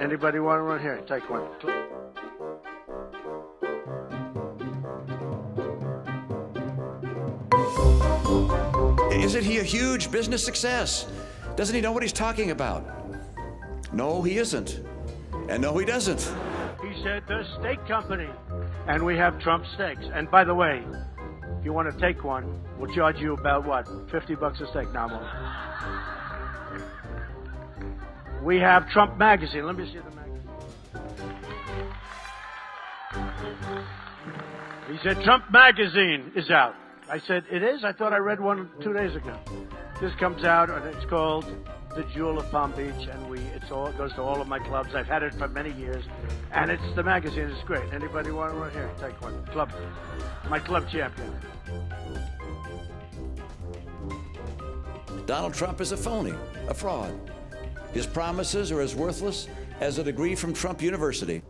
Anybody want one here? Take one. Isn't he a huge business success? Doesn't he know what he's talking about? No, he isn't. And no, he doesn't. He said the steak company. And we have Trump steaks. And by the way, if you want to take one, we'll charge you about what? 50 bucks a steak now. We have Trump Magazine. Let me see the magazine. He said Trump Magazine is out. I said, it is? I thought I read one two days ago. This comes out, and it's called The Jewel of Palm Beach, and we it's all it goes to all of my clubs. I've had it for many years, and it's the magazine. It's great. Anybody want one here? Take one. Club, my club champion. Donald Trump is a phony, a fraud. His promises are as worthless as a degree from Trump University.